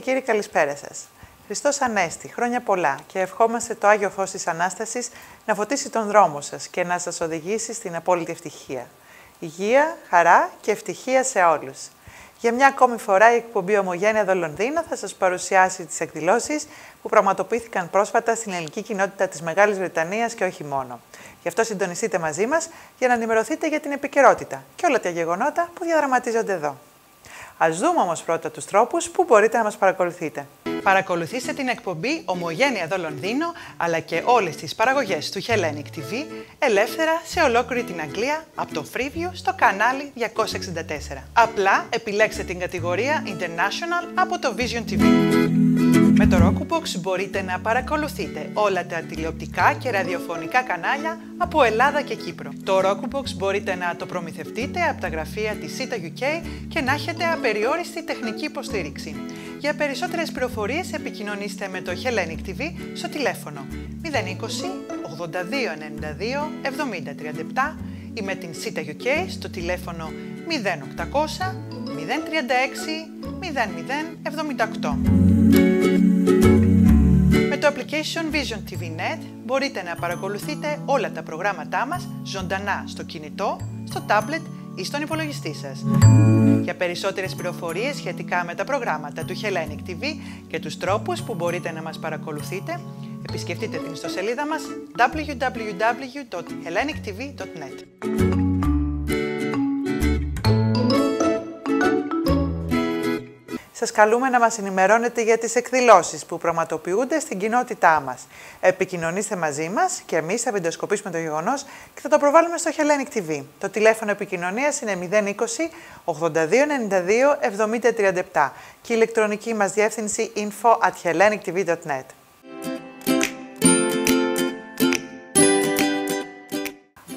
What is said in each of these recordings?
Κυρίε και κύριοι, καλησπέρα σας. Χριστός Ανέστη, χρόνια πολλά και ευχόμαστε το Άγιο Φως της Ανάστασης να φωτίσει τον δρόμο σας και να σας οδηγήσει στην απόλυτη ευτυχία. Υγεία, χαρά και ευτυχία σε όλους. Για μια ακόμη φορά η εκπομπή Ομογένεια εδώ Λονδίνο θα σας παρουσιάσει τις εκδηλώσεις που πραγματοποιήθηκαν πρόσφατα στην ελληνική κοινότητα της Μεγάλης Βρετανίας και όχι μόνο. Γι' αυτό συντονιστείτε μαζί μας για να ενημερωθείτε για την επικαιρότητα και όλα τα γεγονότα που διαδραματίζονται εδώ. Ας δούμε όμως πρώτα τους τρόπους που μπορείτε να μας παρακολουθείτε. Παρακολουθήστε την εκπομπή Ομογένεια εδώ Λονδίνο, αλλά και όλες τις παραγωγές του Hellenic TV ελεύθερα σε ολόκληρη την Αγγλία από το Freeview στο κανάλι 264. Απλά επιλέξτε την κατηγορία International από το Vision TV. Με το Rokubox μπορείτε να παρακολουθείτε όλα τα τηλεοπτικά και ραδιοφωνικά κανάλια από Ελλάδα και Κύπρο. Το Rokubox μπορείτε να το προμηθευτείτε από τα γραφεία της CITA UK και να έχετε απεριόριστη τεχνική υποστήριξη. Για περισσότερες πληροφορίες επικοινωνήστε με το Hellenic TV στο τηλέφωνο 020 82 92 70 37 ή με την CITA UK στο τηλέφωνο 0800 036 0078 το application Vision TV Net μπορείτε να παρακολουθείτε όλα τα προγράμματά μας ζωντανά στο κινητό, στο tablet ή στον υπολογιστή σας. Για περισσότερες πληροφορίες σχετικά με τα προγράμματα του Hellenic TV και τους τρόπους που μπορείτε να μας παρακολουθείτε, επισκεφτείτε την ιστοσελίδα μας www.hellenictv.net. σας καλούμε να μας ενημερώνετε για τις εκδηλώσεις που πραγματοποιούνται στην κοινότητά μας. Επικοινωνήστε μαζί μας και εμείς θα βιντεοσκοπήσουμε το γεγονός και θα το προβάλλουμε στο Hellenic TV. Το τηλέφωνο επικοινωνίας είναι 020 82 92 70 37 και η ηλεκτρονική μας διεύθυνση info at hellenictv.net.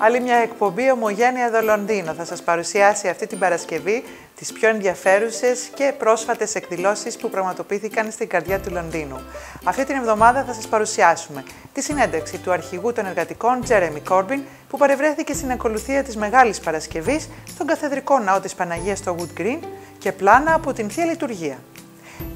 Άλλη μια εκπομπή Ομογένεια εδώ Λονδίνο θα σας παρουσιάσει αυτή την Παρασκευή τις πιο ενδιαφέρουσες και πρόσφατες εκδηλώσεις που πραγματοποιήθηκαν στην καρδιά του Λονδίνου. Αυτή την εβδομάδα θα σας παρουσιάσουμε τη συνέντευξη του αρχηγού των εργατικών Τζέρεμι Κόρμπιν που παρευρέθηκε στην ακολουθία της Μεγάλης Παρασκευής στον καθεδρικό ναό της Παναγίας στο Wood Green και πλάνα από την Θεία Λειτουργία.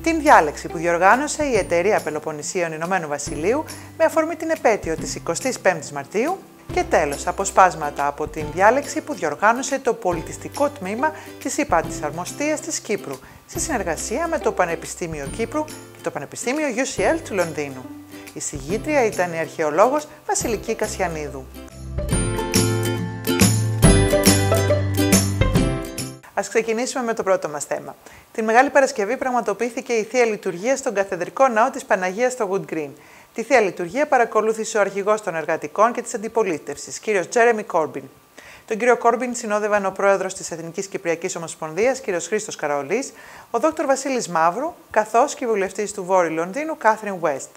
Την διάλεξη που διοργάνωσε η εταιρεία Πελοποννησίων Ηνωμένου Βασιλείου με αφορμή την επέτειο της 25ης Μαρτίου και τέλος, αποσπάσματα από την διάλεξη που διοργάνωσε το πολιτιστικό τμήμα της ΥΠΑ της Αρμοστίας της Κύπρου, σε συνεργασία με το Πανεπιστήμιο Κύπρου και το Πανεπιστήμιο UCL του Λονδίνου. Η συγγήτρια ήταν η αρχαιολόγος Βασιλική Κασιανίδου. Α ξεκινήσουμε με το πρώτο μας θέμα. Την Μεγάλη Παρασκευή πραγματοποιήθηκε η θεία λειτουργία στον καθεδρικό ναό της Παναγίας στο Wood Green. Τη θεία λειτουργία παρακολούθησε ο αρχηγός των εργατικών και της αντιπολίτευσης, κ. Τζέρεμι Κόρμπιν. Τον κύριο Κόρμπιν συνόδευαν ο πρόεδρος της Εθνικής Κυπριακής Ομοσπονδίας, κ. Χρήστος Καραολής, ο δόκτωρ Βασίλης Μαύρου, καθώς και η βουλευτή του Βόρειου Λονδίνου, Κάθριν Βέστ.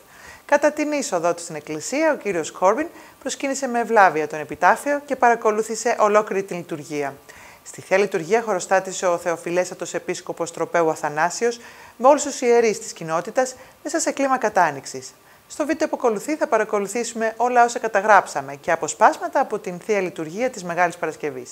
Κατά την είσοδό του στην εκκλησία, ο κύριος Κόρμπιν προσκύνησε με ευλάβεια τον επιτάφιο και παρακολούθησε ολόκληρη την λειτουργία. Στη Θεία Λειτουργία χωροστάτησε ο Θεοφιλέστατος Επίσκοπος Τροπέου Αθανάσιος με όλους τους ιερείς της κοινότητας μέσα σε κλίμα κατάνοιξης. Στο βίντεο που ακολουθεί θα παρακολουθήσουμε όλα όσα καταγράψαμε και αποσπάσματα από την Θεία Λειτουργία της Μεγάλης Παρασκευής.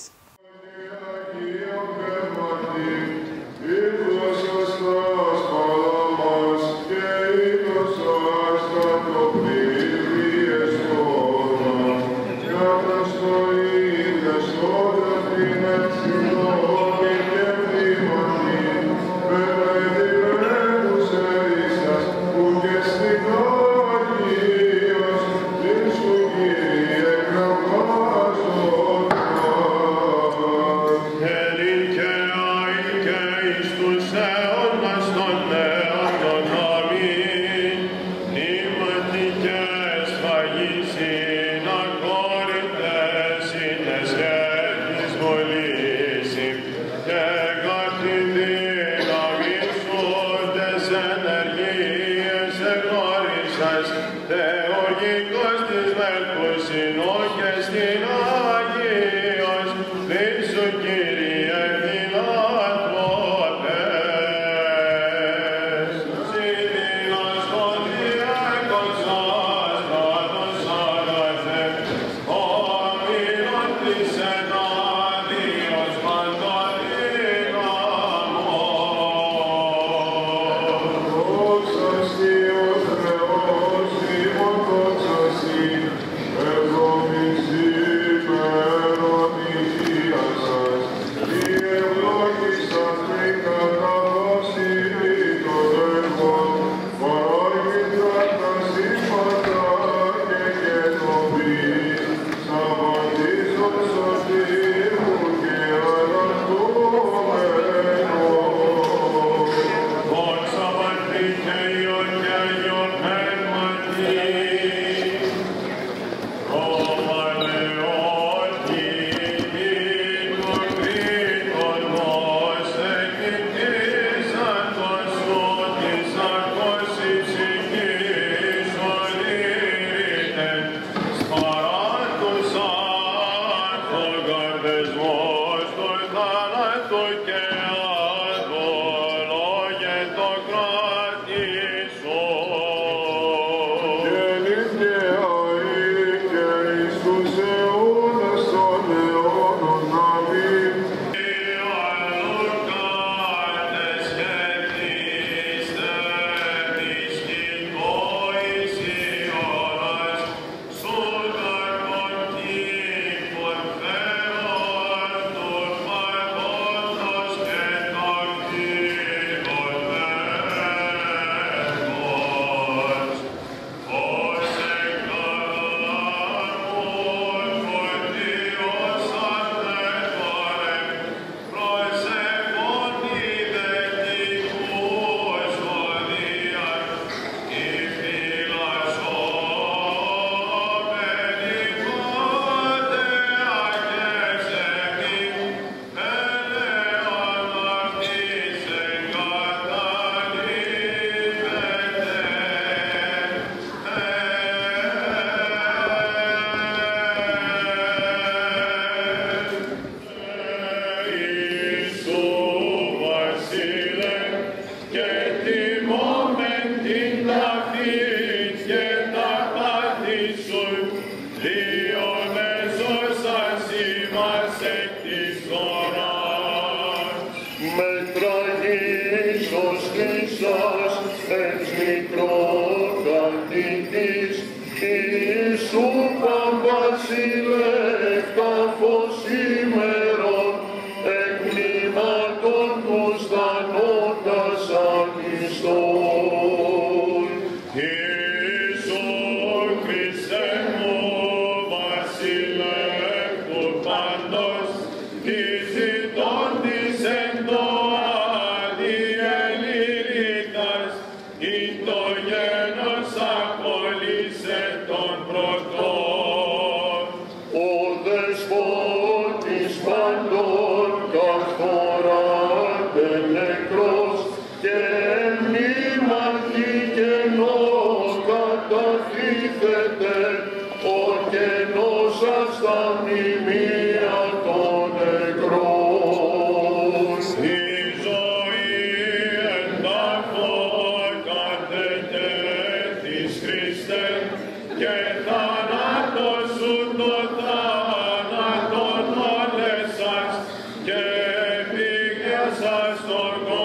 Christ our God.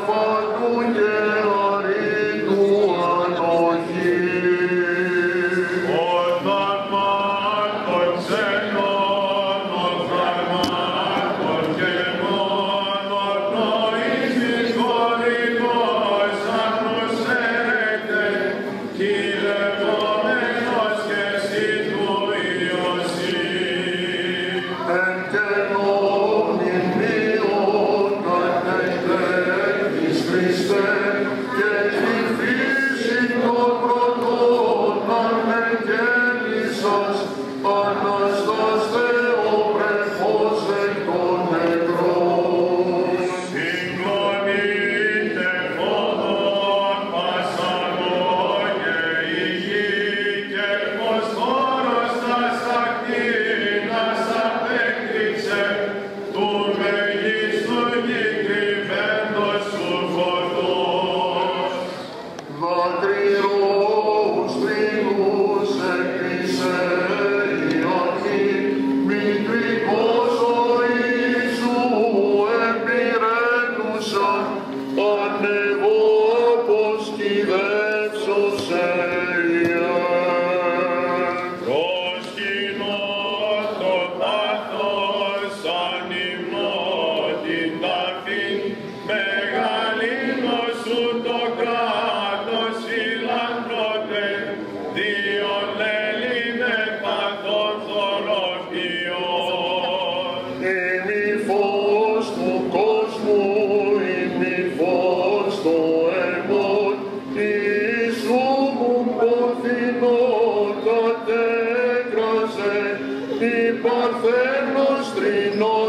for υπαρθένος τρινός